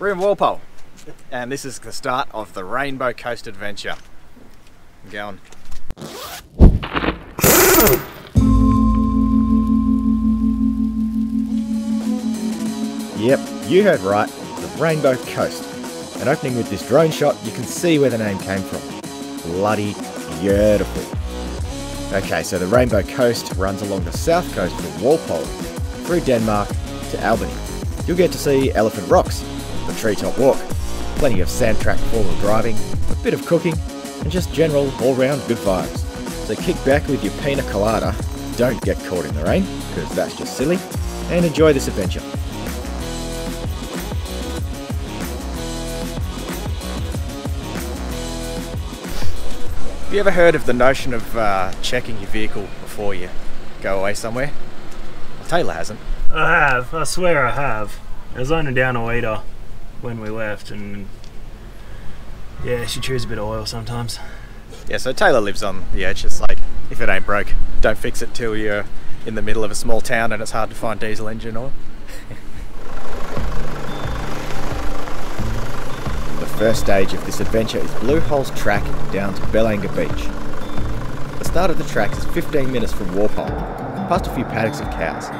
We're in Walpole, and this is the start of the Rainbow Coast adventure. I'm going. Yep, you heard right, the Rainbow Coast. And opening with this drone shot, you can see where the name came from. Bloody beautiful. Okay, so the Rainbow Coast runs along the south coast from Walpole, through Denmark to Albany. You'll get to see Elephant Rocks, the treetop walk, plenty of sand track four-wheel driving, a bit of cooking, and just general all-round good vibes. So kick back with your pina colada, don't get caught in the rain, because that's just silly, and enjoy this adventure. Have you ever heard of the notion of uh, checking your vehicle before you go away somewhere? Well, Taylor hasn't. I have. I swear I have. I was only down a weeder when we left, and yeah, she chews a bit of oil sometimes. Yeah, so Taylor lives on the edge. It's like, if it ain't broke, don't fix it till you're in the middle of a small town and it's hard to find diesel engine oil. the first stage of this adventure is Blue Hole's track down to Bellanger Beach. The start of the track is 15 minutes from Walpole, past a few paddocks of cows.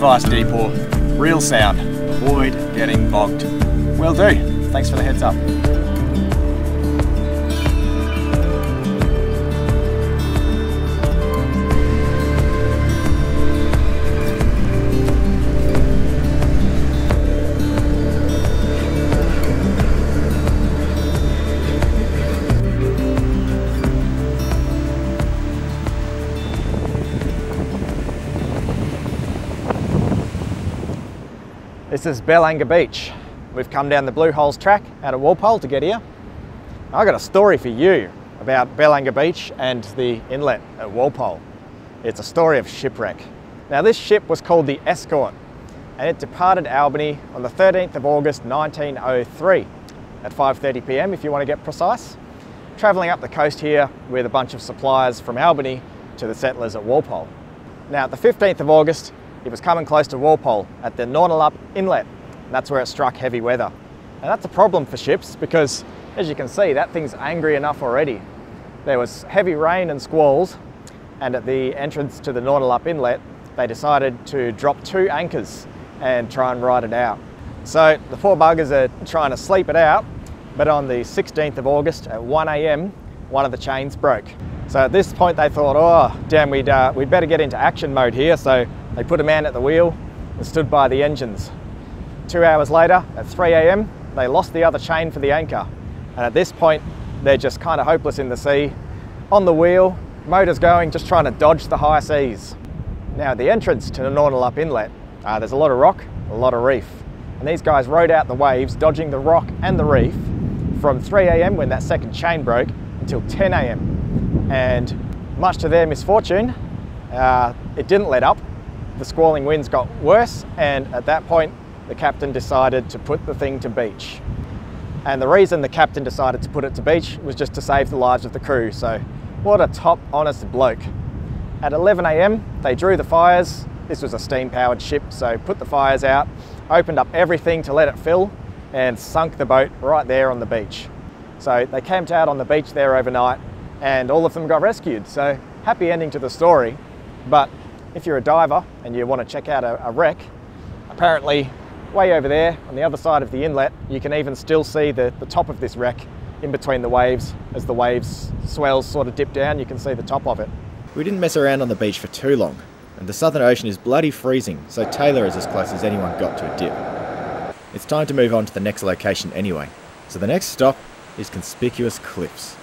Advice, Deepor. Real sound. Avoid getting bogged. Will do. Thanks for the heads up. This is Bellanger Beach. We've come down the Blue Holes track out of Walpole to get here. I've got a story for you about Bellanger Beach and the inlet at Walpole. It's a story of shipwreck. Now this ship was called the Escort and it departed Albany on the 13th of August 1903 at 5.30 p.m. if you want to get precise, travelling up the coast here with a bunch of supplies from Albany to the settlers at Walpole. Now the 15th of August it was coming close to Walpole at the Nornalup Inlet. That's where it struck heavy weather. And that's a problem for ships because, as you can see, that thing's angry enough already. There was heavy rain and squalls, and at the entrance to the Nornalup Inlet, they decided to drop two anchors and try and ride it out. So the four buggers are trying to sleep it out, but on the 16th of August at 1am, one of the chains broke. So at this point they thought, oh, damn, we'd, uh, we'd better get into action mode here. So they put a man at the wheel and stood by the engines. Two hours later, at 3 a.m., they lost the other chain for the anchor. And at this point, they're just kind of hopeless in the sea, on the wheel, motors going, just trying to dodge the high seas. Now, the entrance to the Nornalup Inlet, uh, there's a lot of rock, a lot of reef. And these guys rode out the waves, dodging the rock and the reef from 3 a.m. when that second chain broke until 10 a.m. And much to their misfortune, uh, it didn't let up the squalling winds got worse and at that point the captain decided to put the thing to beach. And the reason the captain decided to put it to beach was just to save the lives of the crew. So what a top honest bloke. At 11am they drew the fires. This was a steam powered ship so put the fires out, opened up everything to let it fill and sunk the boat right there on the beach. So they camped out on the beach there overnight and all of them got rescued. So happy ending to the story, but if you're a diver and you want to check out a, a wreck, apparently way over there on the other side of the inlet, you can even still see the, the top of this wreck in between the waves. As the waves swells sort of dip down, you can see the top of it. We didn't mess around on the beach for too long, and the Southern Ocean is bloody freezing, so Taylor is as close as anyone got to a dip. It's time to move on to the next location anyway, so the next stop is Conspicuous Cliffs.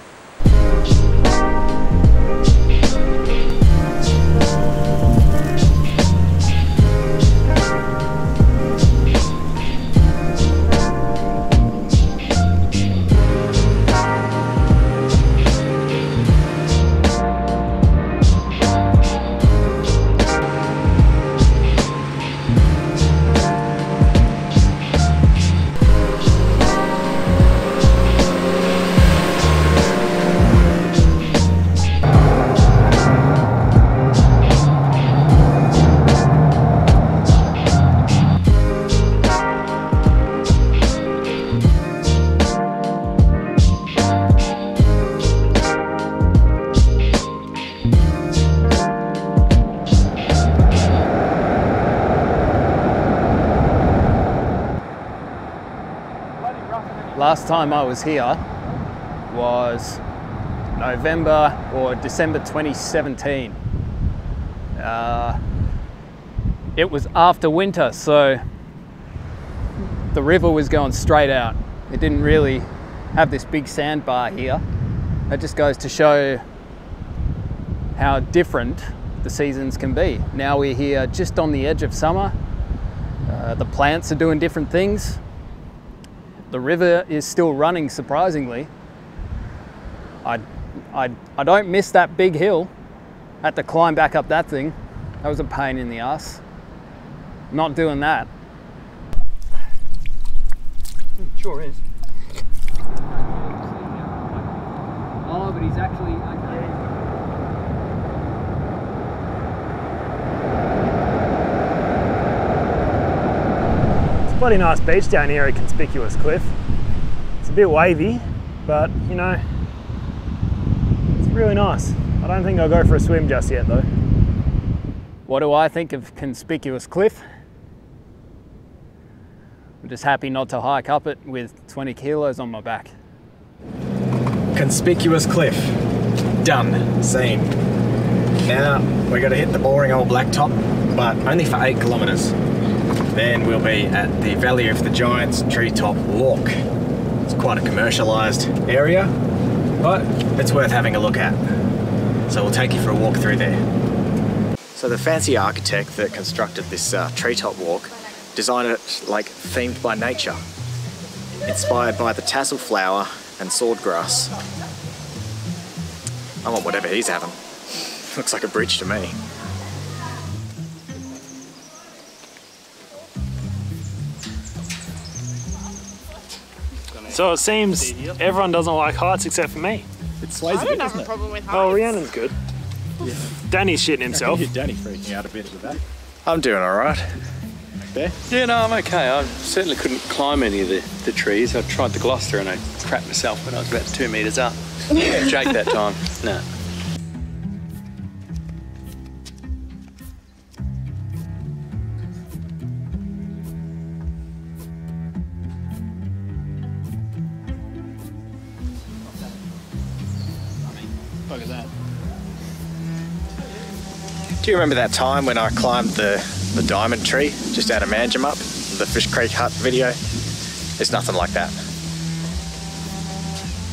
Last time I was here was November or December 2017. Uh, it was after winter, so the river was going straight out. It didn't really have this big sandbar here. That just goes to show how different the seasons can be. Now we're here just on the edge of summer. Uh, the plants are doing different things. The river is still running surprisingly. I, I, I don't miss that big hill. Had to climb back up that thing. That was a pain in the ass. Not doing that. Sure is. Oh, but he's actually okay. It's a bloody nice beach down here at Conspicuous Cliff. It's a bit wavy, but you know, it's really nice. I don't think I'll go for a swim just yet though. What do I think of Conspicuous Cliff? I'm just happy not to hike up it with 20 kilos on my back. Conspicuous Cliff. Done. Seen. Now we're going to hit the boring old blacktop, but only for eight kilometres. Then we'll be at the Valley of the Giants Treetop Walk. It's quite a commercialised area, but it's worth having a look at. So we'll take you for a walk through there. So the fancy architect that constructed this uh, treetop walk designed it like themed by nature, inspired by the tassel flower and swordgrass. I want whatever he's having. Looks like a bridge to me. So it seems everyone doesn't like heights except for me. It sways I don't have a problem with heights. Oh, Rhiannon's good. Yeah. Danny's shitting himself. Danny freaking out a bit with that. I'm doing alright. There? Yeah, no, I'm okay. I certainly couldn't climb any of the, the trees. I tried the Gloucester and I crapped myself when I was about two metres up. Jake that time. No. Look at that. Do you remember that time when I climbed the, the diamond tree just out of Manjimup? The Fish Creek Hut video? It's nothing like that.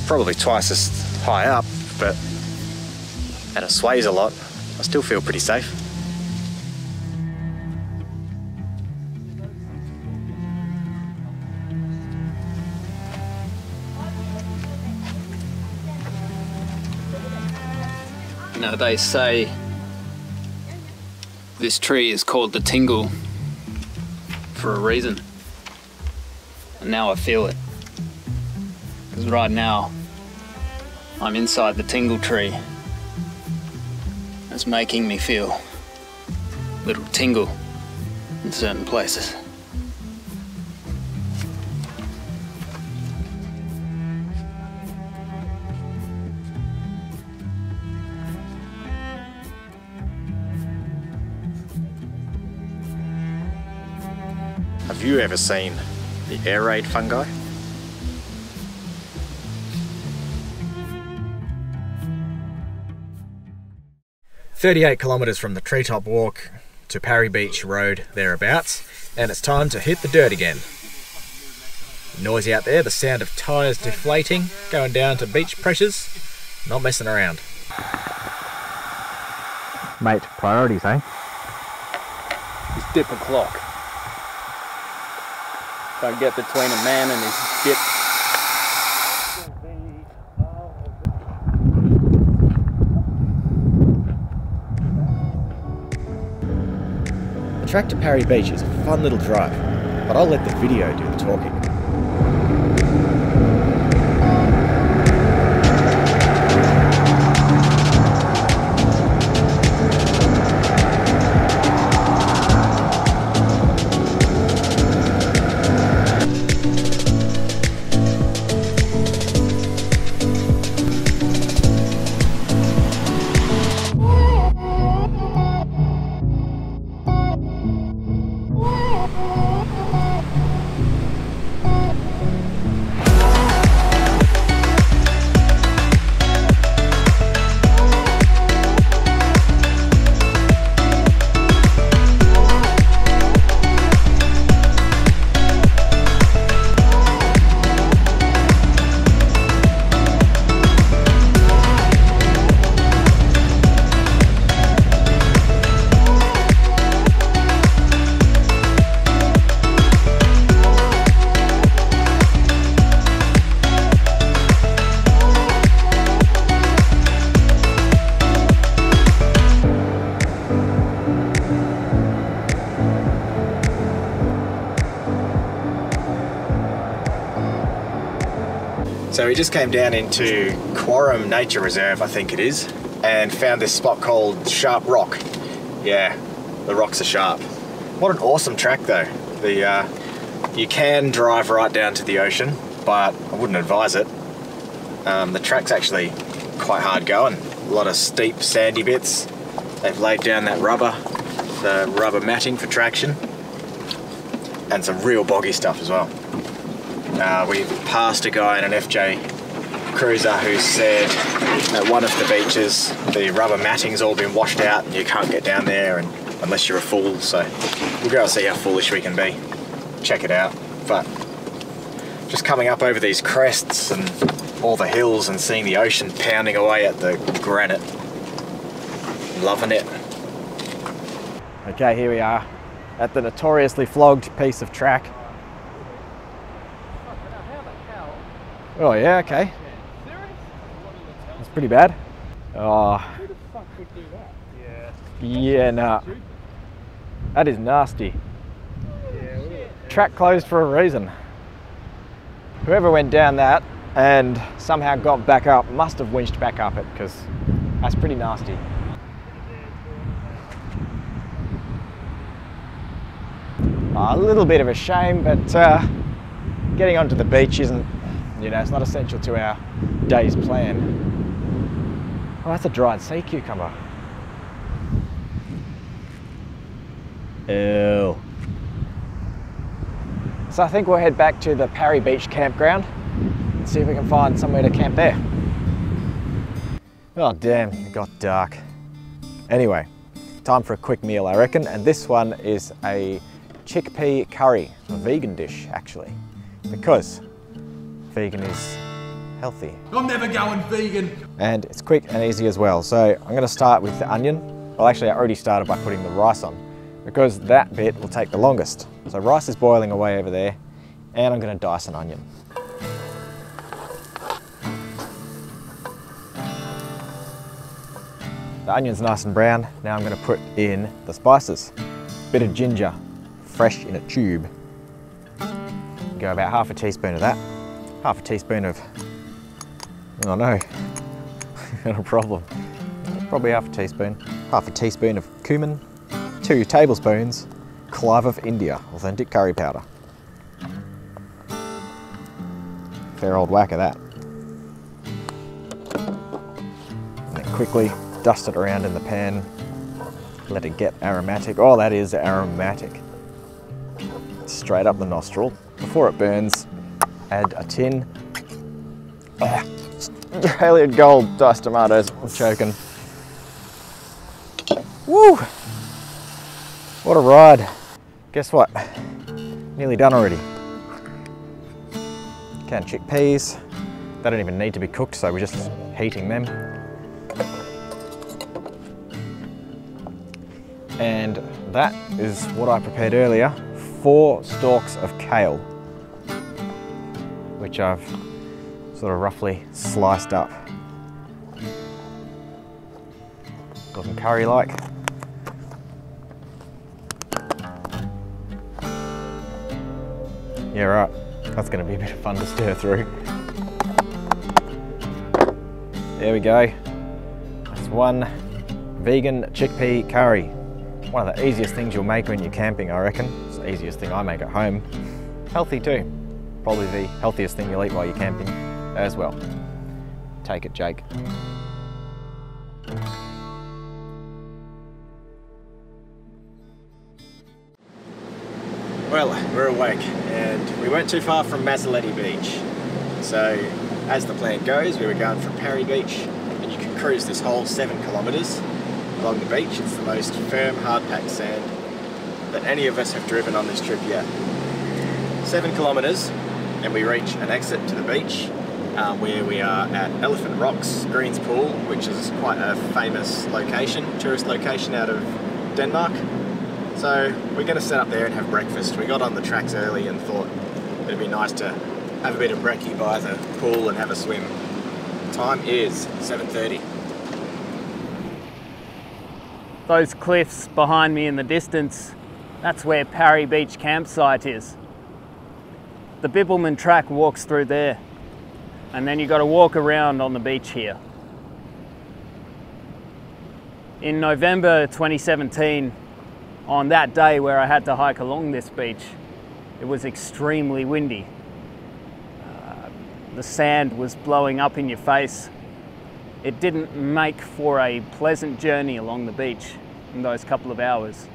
Probably twice as high up, but and it sways a lot. I still feel pretty safe. Know, they say this tree is called the tingle for a reason. And now I feel it. Because right now, I'm inside the tingle tree. It's making me feel a little tingle in certain places. You ever seen the air raid fungi? Thirty-eight kilometres from the treetop walk to Parry Beach Road thereabouts, and it's time to hit the dirt again. Noisy out there, the sound of tyres deflating, going down to beach pressures, not messing around. Mate, priorities, eh? His dip o'clock. Don't get between a man and his dip. The track to Parry Beach is a fun little drive, but I'll let the video do the talking. We just came down into Quarram Nature Reserve, I think it is, and found this spot called Sharp Rock. Yeah, the rocks are sharp. What an awesome track though. The uh, You can drive right down to the ocean, but I wouldn't advise it. Um, the track's actually quite hard going. A lot of steep sandy bits. They've laid down that rubber, the rubber matting for traction, and some real boggy stuff as well. Uh, we passed a guy in an FJ cruiser who said at one of the beaches the rubber matting's all been washed out and you can't get down there and, unless you're a fool. So we'll go and see how foolish we can be. Check it out. But just coming up over these crests and all the hills and seeing the ocean pounding away at the granite. Loving it. Okay, here we are at the notoriously flogged piece of track. Oh yeah, okay. That's pretty bad. Oh. Yeah, nah. That is nasty. Track closed for a reason. Whoever went down that and somehow got back up must have winched back up it because that's pretty nasty. a little bit of a shame, but uh, getting onto the beach isn't, you know, it's not essential to our day's plan. Oh, that's a dried sea cucumber. Ew. So I think we'll head back to the Parry Beach campground and see if we can find somewhere to camp there. Oh damn, it got dark. Anyway, time for a quick meal I reckon, and this one is a chickpea curry, a vegan dish actually, because vegan is healthy. I'm never going vegan. And it's quick and easy as well. So I'm gonna start with the onion. Well, actually I already started by putting the rice on because that bit will take the longest. So rice is boiling away over there and I'm gonna dice an onion. The onion's nice and brown. Now I'm gonna put in the spices. Bit of ginger, fresh in a tube. Go about half a teaspoon of that. Half a teaspoon of, I oh no, got a problem. Probably half a teaspoon. Half a teaspoon of cumin, two tablespoons Clive of India, authentic curry powder. Fair old whack of that. And then quickly dust it around in the pan, let it get aromatic. Oh, that is aromatic. straight up the nostril. Before it burns, add a tin. Ah, Australian gold diced tomatoes. I'm choking. Woo! What a ride. Guess what? Nearly done already. Canned chickpeas. They don't even need to be cooked, so we're just heating them. And that is what I prepared earlier. Four stalks of kale, which I've sort of roughly sliced up. Looking curry-like. Yeah, right. That's going to be a bit of fun to stir through. There we go. That's one vegan chickpea curry. One of the easiest things you'll make when you're camping, I reckon. It's the easiest thing I make at home. Healthy too. Probably the healthiest thing you'll eat while you're camping as well. Take it, Jake. Well, we're awake and we weren't too far from Mazzoletti Beach. So, as the plan goes, we were going from Parry Beach and you can cruise this whole seven kilometres along the beach. It's the most firm, hard-packed sand that any of us have driven on this trip yet. Seven kilometres and we reach an exit to the beach uh, where we are at Elephant Rocks Greens Pool, which is quite a famous location, tourist location out of Denmark. So we're going to set up there and have breakfast. We got on the tracks early and thought it'd be nice to have a bit of brekkie by the pool and have a swim. Time is 7.30. Those cliffs behind me in the distance, that's where Parry Beach campsite is. The Bibbulmun track walks through there, and then you've got to walk around on the beach here. In November 2017, on that day where I had to hike along this beach, it was extremely windy. Uh, the sand was blowing up in your face. It didn't make for a pleasant journey along the beach in those couple of hours.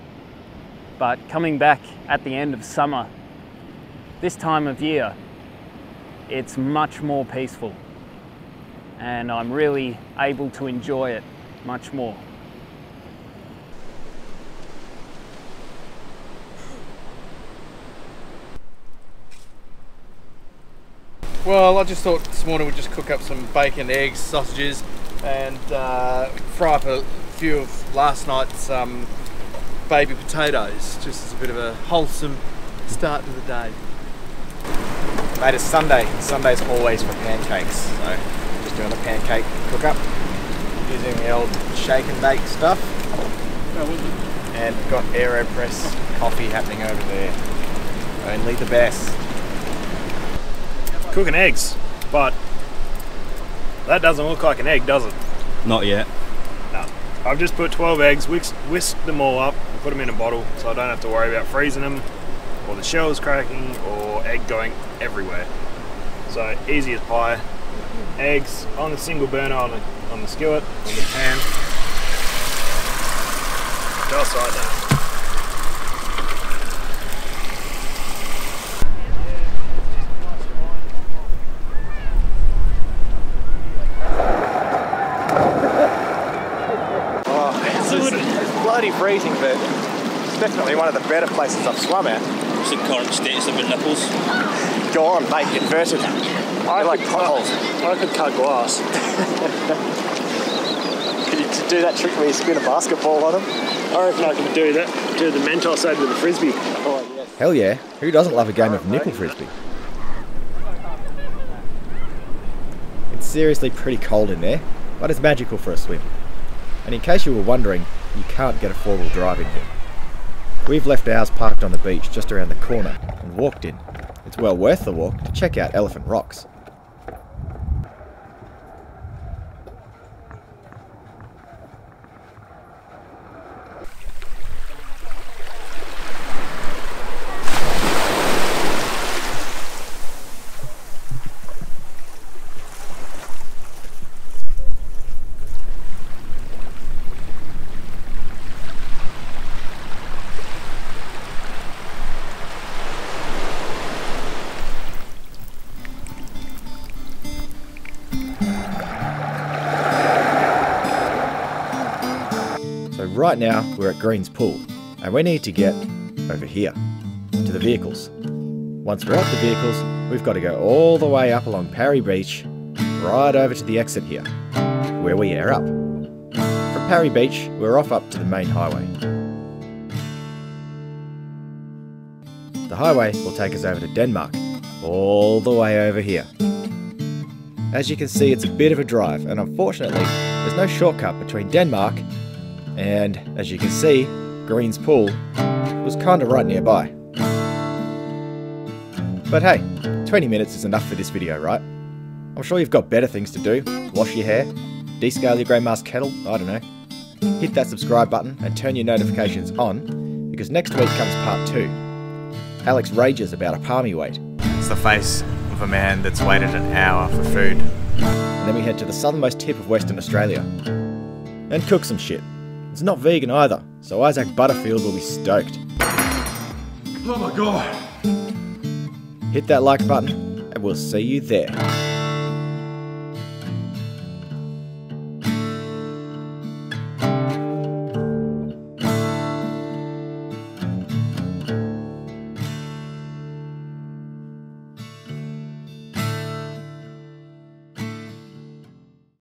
But coming back at the end of summer, this time of year, it's much more peaceful. And I'm really able to enjoy it much more. Well, I just thought this morning we'd just cook up some bacon, eggs, sausages, and uh, fry up a few of last night's um, baby potatoes, just as a bit of a wholesome start to the day. Mate, it's Sunday. Sunday's always for pancakes. So just doing a pancake cook up using the old shake and bake stuff. And got AeroPress coffee happening over there. Only the best. Cooking eggs, but that doesn't look like an egg, does it? Not yet. No. I've just put 12 eggs, whisked, whisked them all up, and put them in a bottle so I don't have to worry about freezing them, or the shells cracking, or egg going everywhere. So easy as pie. Eggs on the single burner on the, on the skillet, on the pan. Just like that. Oh, bloody freezing, but it's definitely one of the better places I've swum at. What's the current status of your nipples? Gone, mate, inverted. They're like potholes. I could cut glass. Can you do that trick where you spin a basketball on them? I reckon I can do that. Do the Mentos over the frisbee. Oh, Hell yeah. Who doesn't love a game of nipple frisbee? It's seriously pretty cold in there, but it's magical for a swim. And in case you were wondering, you can't get a four-wheel drive in here. We've left ours parked on the beach just around the corner and walked in. It's well worth the walk to check out Elephant Rocks. Right now we're at Green's Pool and we need to get over here to the vehicles. Once we're at the vehicles, we've got to go all the way up along Parry Beach, right over to the exit here, where we air up. From Parry Beach, we're off up to the main highway. The highway will take us over to Denmark, all the way over here. As you can see, it's a bit of a drive, and unfortunately, there's no shortcut between Denmark and, as you can see, Green's Pool was kinda right nearby. But hey, 20 minutes is enough for this video, right? I'm sure you've got better things to do. Wash your hair, descale your grey mask kettle, I don't know. Hit that subscribe button and turn your notifications on, because next week comes part 2. Alex rages about a palmy wait. It's the face of a man that's waited an hour for food. And then we head to the southernmost tip of Western Australia. And cook some shit. It's not vegan either, so Isaac Butterfield will be stoked. Oh my god! Hit that like button, and we'll see you there.